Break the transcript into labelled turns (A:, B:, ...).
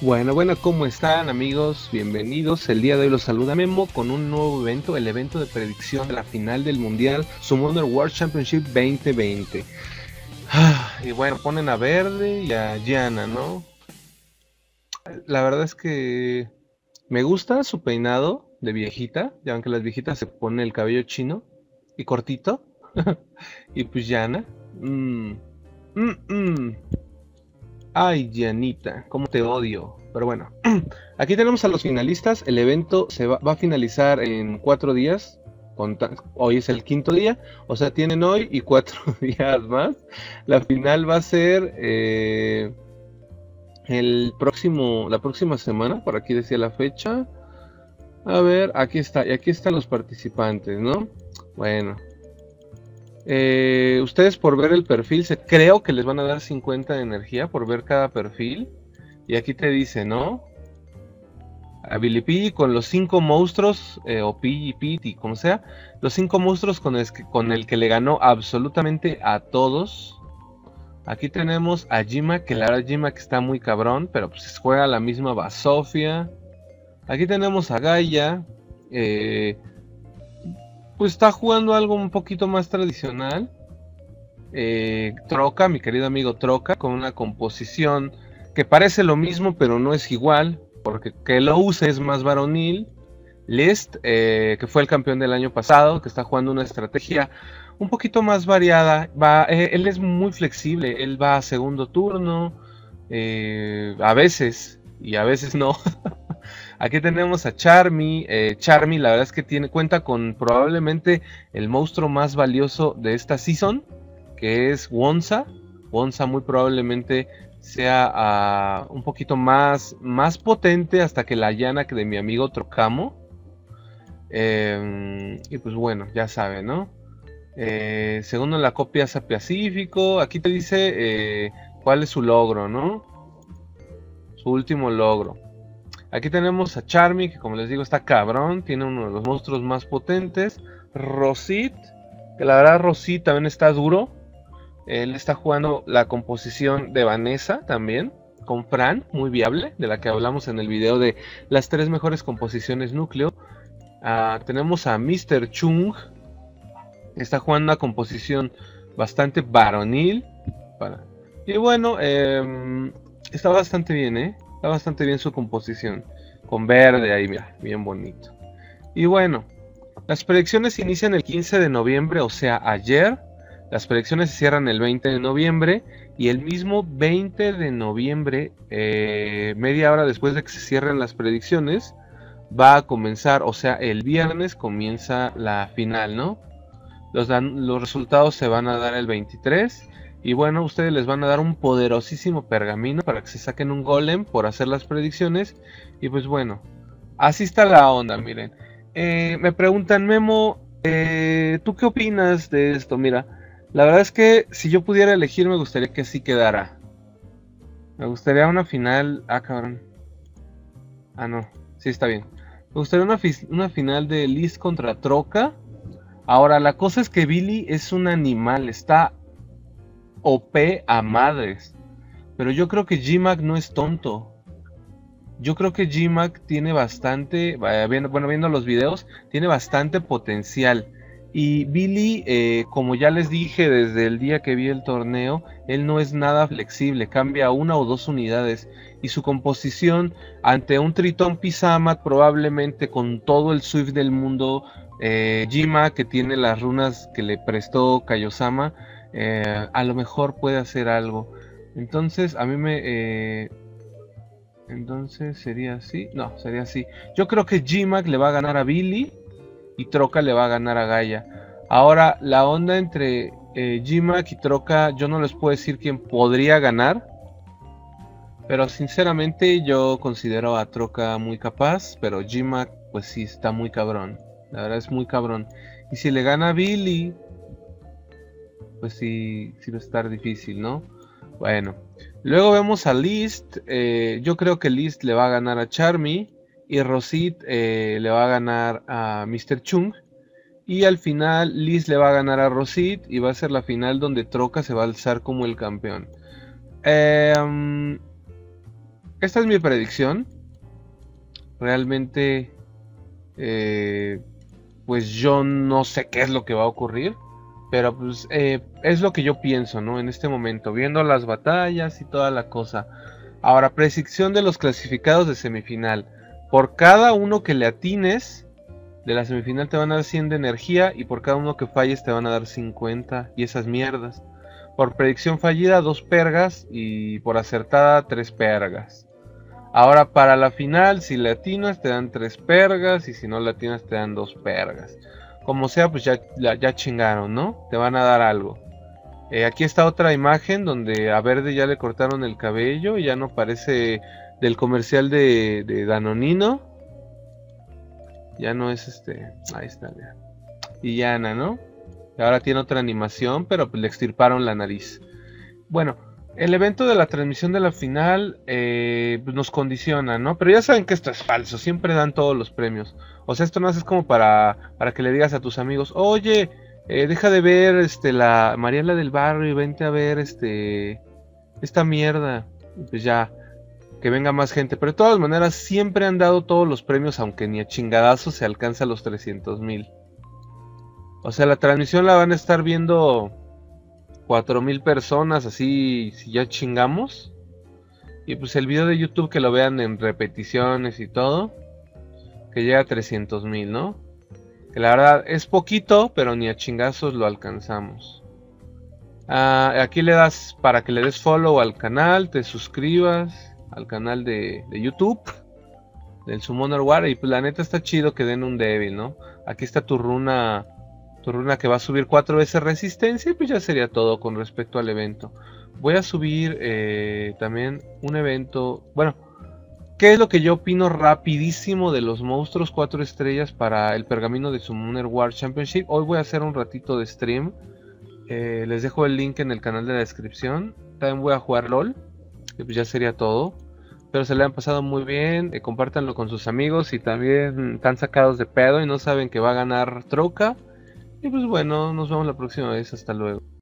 A: Bueno, bueno, ¿cómo están amigos? Bienvenidos. El día de hoy los saluda Memo con un nuevo evento, el evento de predicción de la final del Mundial Summoner World Championship 2020. Ah, y bueno, ponen a Verde y a Gianna, ¿no? La verdad es que me gusta su peinado de viejita. Ya ven que las viejitas se ponen el cabello chino y cortito. y pues Gianna. Mmm, mmm, mmm. Ay, Janita, cómo te odio. Pero bueno, aquí tenemos a los finalistas. El evento se va, a finalizar en cuatro días. Hoy es el quinto día, o sea, tienen hoy y cuatro días más. La final va a ser eh, el próximo, la próxima semana. Por aquí decía la fecha. A ver, aquí está, y aquí están los participantes, ¿no? Bueno, eh, ustedes por ver el perfil, se, creo que les van a dar 50 de energía por ver cada perfil. Y aquí te dice, ¿no? A Billy con los cinco monstruos, eh, o P y como sea, los cinco monstruos con el, que, con el que le ganó absolutamente a todos. Aquí tenemos a Jima, que la verdad Jima que está muy cabrón, pero pues juega la misma Basofia. Aquí tenemos a Gaia, eh, pues está jugando algo un poquito más tradicional. Eh, Troca, mi querido amigo Troca, con una composición que parece lo mismo, pero no es igual, porque que lo use es más varonil. List, eh, que fue el campeón del año pasado, que está jugando una estrategia un poquito más variada. Va, eh, él es muy flexible, él va a segundo turno, a veces, y a veces no. Aquí tenemos a Charmy. Eh, Charmy, la verdad es que tiene cuenta con probablemente el monstruo más valioso de esta season, que es Wonsa. Wonsa muy probablemente sea ah, un poquito más, más potente hasta que la llana que de mi amigo Trocamo. Em, y pues bueno, ya sabe, ¿no? Eh, segundo en la copia Pacífico, aquí te dice eh, cuál es su logro, ¿no? Su último logro. Aquí tenemos a Charmy, que como les digo está cabrón, tiene uno de los monstruos más potentes. Rosit, que la verdad Rosit también está duro. Él está jugando la composición de Vanessa también, con Fran, muy viable, de la que hablamos en el video de las tres mejores composiciones núcleo. Ah, tenemos a Mr. Chung, está jugando una composición bastante varonil. Y bueno, em, está bastante bien, ¿eh? Está bastante bien su composición. Con verde ahí, mira, bien bonito. Y bueno, las predicciones inician el 15 de noviembre, o sea, ayer. Las predicciones se cierran el 20 de noviembre. Y el mismo 20 de noviembre, eh, media hora después de que se cierren las predicciones, va a comenzar, o sea, el viernes comienza la final, ¿no? Los, los resultados se van a dar el 23 y bueno, ustedes les van a dar un poderosísimo pergamino para que se saquen un golem por hacer las predicciones. Y pues bueno, así está la onda, miren. Eh, me preguntan, Memo, eh, ¿tú qué opinas de esto? Mira, la verdad es que si yo pudiera elegir me gustaría que así quedara. Me gustaría una final... Ah, cabrón. Ah, no. Sí, está bien. Me gustaría una, una final de Liz contra Troca. Ahora, la cosa es que Billy es un animal. Está OP a madres. Pero yo creo que GMAC no es tonto. Yo creo que GMAC tiene bastante, bueno, viendo los videos, tiene bastante potencial. Y Billy, eh, como ya les dije desde el día que vi el torneo, él no es nada flexible, cambia una o dos unidades. Y su composición ante un Tritón Pisamat, probablemente con todo el Swift del mundo, eh, que tiene las runas que le prestó Kaiosama, eh, a lo mejor puede hacer algo. Entonces, a mí me... Eh, entonces, ¿sería así? No, sería así. Yo creo que G-Mac le va a ganar a Billy y Troca le va a ganar a Gaia. Ahora, la onda entre eh, G-Mac y Troca, yo no les puedo decir quién podría ganar. Pero sinceramente yo considero a Troca muy capaz, pero G-Mac pues sí está muy cabrón. La verdad es muy cabrón. Y si le gana a Billy, pues sí, sí va a estar difícil, ¿no? Bueno, luego vemos a List. Eh, yo creo que List le va a ganar a Charmy y Rosit eh, le va a ganar a Mr. Chung. Y al final List le va a ganar a Rosit y va a ser la final donde Troca se va a alzar como el campeón. Em, esta es mi predicción. Realmente, eh, pues yo no sé qué es lo que va a ocurrir. Pero pues eh, es lo que yo pienso, ¿no? En este momento, viendo las batallas y toda la cosa. Ahora, predicción de los clasificados de semifinal. Por cada uno que le atines de la semifinal te van a dar 100 de energía y por cada uno que falles te van a dar 50 y esas mierdas. Por predicción fallida, dos pergas y por acertada, tres pergas. Ahora para la final, si latinas te dan tres pergas y si no latinas te dan dos pergas. Como sea, pues ya, ya, chingaron, ¿no? Te van a dar algo. Eh, aquí está otra imagen donde a Verde ya le cortaron el cabello y ya no parece del comercial de, de Danonino. Ya no es este. Ahí está, ya. Y Yana, ¿no? Ahora tiene otra animación, pero pues le extirparon la nariz. Bueno, el evento de la transmisión de la final eh, pues, nos condiciona, ¿no? Pero ya saben que esto es falso, siempre dan todos los premios. O sea, esto no es como para, para que le digas a tus amigos, oye, eh, deja de ver este, la Mariela del Barrio y vente a ver este, esta mierda. pues ya, que venga más gente. Pero de todas maneras, siempre han dado todos los premios, aunque ni a chingadazo se alcanza los 300 mil. O sea, la transmisión la van a estar viendo mil personas, así si ya chingamos. Y pues el video de YouTube que lo vean en repeticiones y todo, que llega a mil, ¿no? Que la verdad es poquito, pero ni a chingazos lo alcanzamos. Ah, aquí le das para que le des follow al canal, te suscribas al canal de, YouTube del Summoner War. Y pues la neta está chido que den un débil, ¿no? Aquí está tu runa runa que va a subir cuatro veces resistencia y pues ya sería todo con respecto al evento. Voy a subir eh, también un evento, bueno, ¿qué es lo que yo opino rapidísimo de los monstruos 4 estrellas para el pergamino de Summoner War Championship? Hoy voy a hacer un ratito de stream. Eh, les dejo el link en el canal de la descripción. También voy a jugar LOL. Y pues ya sería todo. Pero se le han pasado muy bien. Eh, compártanlo con sus amigos. Y también están sacados de pedo y no saben que va a ganar Troca. Y pues bueno, nos vemos la próxima vez. Hasta luego.